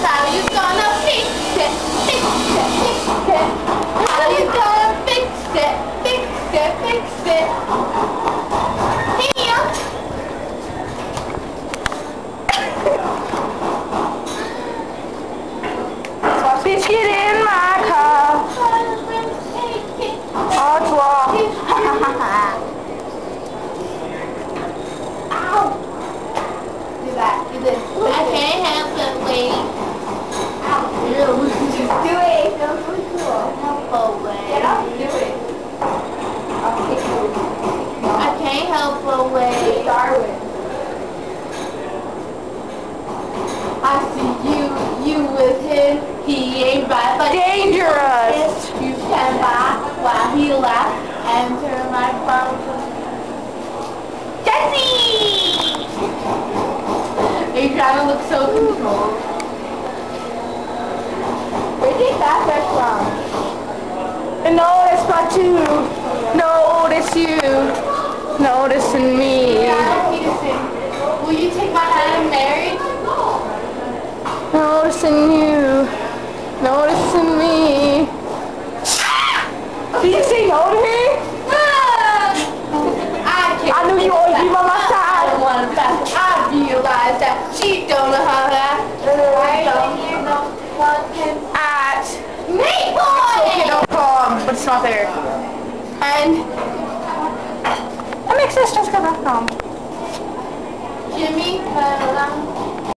How you gonna fix it? Fix it, fix it. How you gonna fix it? Fix it, fix it. You, you with him. He ain't right, but Dangerous. You stand by while he laughs. Enter my phone. Jesse! Are you trying to look so controlled? Where did that get from? And notice part you. Noticing you. Noticing me. Did you say no to me? I can't. I knew you always be by my I side. don't want to pass. I realize that she don't know how to act. I don't know what can. At Maple! okay.com, but it's not there. And That makes sense, just go.com. Jimmy, uh,